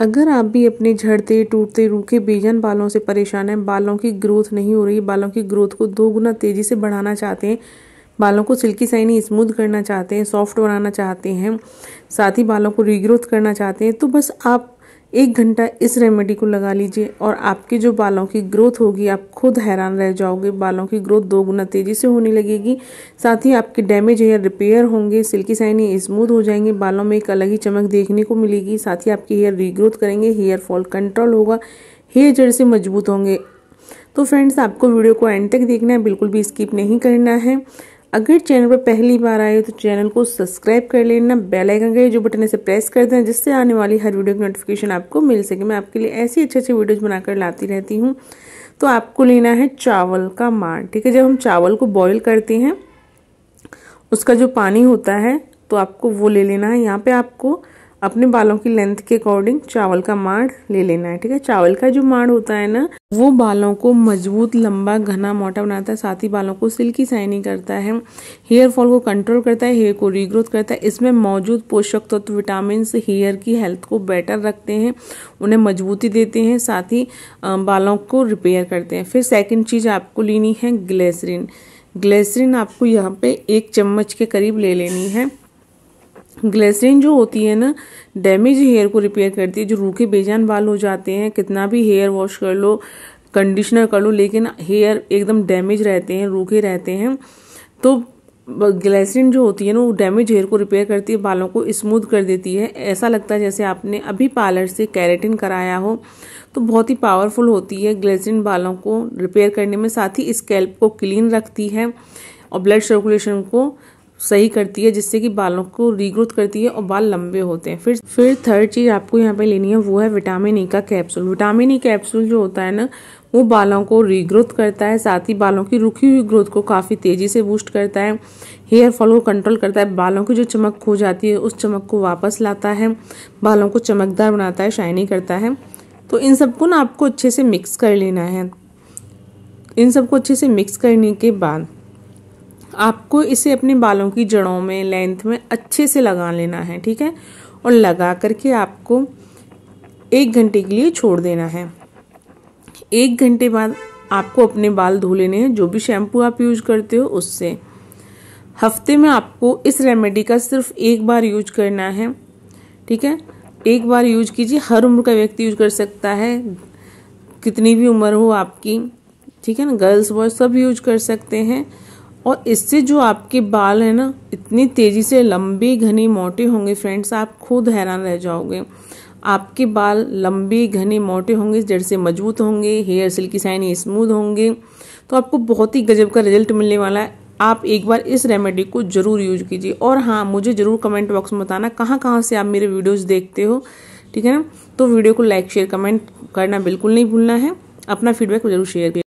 अगर आप भी अपने झड़ते, टूटते, रूखे बेजन बालों से परेशान हैं, बालों की ग्रोथ नहीं हो रही, बालों की ग्रोथ को दो गुना तेज़ी से बढ़ाना चाहते हैं, बालों को सिल्की साइनी स्मूथ करना चाहते हैं, सॉफ्ट बनाना चाहते हैं, साथ ही बालों को रीग्रोथ करना चाहते हैं तो बस आप एक घंटा इस रेमेडी को लगा लीजिए और आपके जो बालों की ग्रोथ होगी, आप खुद हैरान रह जाओगे। बालों की ग्रोथ दो गुना तेज़ी से होने लगेगी। साथ ही आपके डैमेज हेयर रिपेयर होंगे सिल्की साइनी स्मूथ हो जाएँगे। बालों में एक अलग ही चमक देखने को मिलेगी। साथ ही आपके हेयर रीग्रोथ करेंगे हेयर फॉल कंट्रोल होगा हेयर जड़ से मज़बूत होंगे। तो फ्रेंड्स आपको वीडियो को एंड तक देखना है। बिल्कुल भी स्किप नहीं करना है। अगर चैनल पर पहली बार आए तो चैनल को सब्सक्राइब कर लेना, बेल आइकन का जो बटन इसे प्रेस कर देना, जिससे आने वाली हर वीडियो की नोटिफिकेशन आपको मिल सके। मैं आपके लिए ऐसी अच्छे अच्छे वीडियोज़ बनाकर लाती रहती हूँ। तो आपको लेना है चावल का मार, ठीक है? जब हम चावल को बॉयल करते हैं, उसका जो पानी होता है तो आपको वो ले लेना है। यहाँ पर आपको अपने बालों की लेंथ के अकॉर्डिंग चावल का माड़ ले लेना है, ठीक है? चावल का जो माड़ होता है ना, वो बालों को मज़बूत, लंबा, घना, मोटा बनाता है, साथ ही बालों को सिल्की साइनिंग करता है। हेयर फॉल को कंट्रोल करता है, हेयर को रीग्रोथ करता है। इसमें मौजूद पोषक तत्व तो विटामिन हेयर की हेल्थ को बेटर रखते हैं, उन्हें मजबूती देते हैं, साथ ही बालों को रिपेयर करते हैं। फिर सेकेंड चीज़ आपको लेनी है ग्लेसरीन। ग्लेसरीन आपको यहाँ पे एक चम्मच के करीब ले लेनी है। ग्लेसरीन जो होती है ना डैमेज हेयर को रिपेयर करती है, जो रूखे बेजान बाल हो जाते हैं, कितना भी हेयर वॉश कर लो कंडीशनर कर लो, लेकिन हेयर एकदम डैमेज रहते हैं रूखे रहते हैं तो ग्लेसरीन जो होती है ना, वो डैमेज हेयर को रिपेयर करती है, बालों को स्मूथ कर देती है। ऐसा लगता है जैसे आपने अभी पार्लर से कैरेटिन कराया हो तो बहुत ही पावरफुल होती है ग्लेसरीन बालों को रिपेयर करने में, साथ ही स्कैल्प को क्लीन रखती है और ब्लड सर्कुलेशन को सही करती है, जिससे कि बालों को रीग्रोथ करती है और बाल लंबे होते हैं। फिर फिर थर्ड चीज़ आपको यहाँ पे लेनी है, वो है विटामिन ई का कैप्सूल विटामिन ई कैप्सूल जो होता है ना, वो बालों को रीग्रोथ करता है, साथ ही बालों की रुकी हुई ग्रोथ को काफ़ी तेज़ी से बूस्ट करता है। हेयर फॉल को कंट्रोल करता है, बालों की जो चमक खो जाती है, उस चमक को वापस लाता है, बालों को चमकदार बनाता है शाइनी करता है। तो इन सबको ना आपको अच्छे से मिक्स कर लेना है। इन सबको अच्छे से मिक्स करने के बाद आपको इसे अपने बालों की जड़ों में लेंथ में अच्छे से लगा लेना है, ठीक है? और लगा करके आपको एक घंटे के लिए छोड़ देना है। एक घंटे बाद आपको अपने बाल धो लेने हैं, जो भी शैम्पू आप यूज़ करते हो उससे। हफ़्ते में आपको इस रेमेडी का सिर्फ़ एक बार यूज़ करना है, ठीक है? एक बार यूज़ कीजिए, हर उम्र का व्यक्ति यूज़ कर सकता है। कितनी भी उम्र हो आपकी, ठीक है ना? गर्ल्स बॉयज़ सब यूज़ कर सकते हैं। और इससे जो आपके बाल है ना, इतनी तेज़ी से लंबे, घने, मोटे होंगे। फ्रेंड्स आप खुद हैरान रह जाओगे। आपके बाल लंबे, घने, मोटे होंगे, जड़ से मज़बूत होंगे, हेयर सिल्की साइनी स्मूथ होंगे। तो आपको बहुत ही गजब का रिज़ल्ट मिलने वाला है। आप एक बार इस रेमेडी को ज़रूर यूज़ कीजिए। और हाँ मुझे ज़रूर कमेंट बॉक्स में बताना कहाँ कहाँ से आप मेरे वीडियोस देखते हो। ठीक है ना? तो वीडियो को लाइक, शेयर, कमेंट करना बिल्कुल नहीं भूलना है। अपना फीडबैक ज़रूर शेयर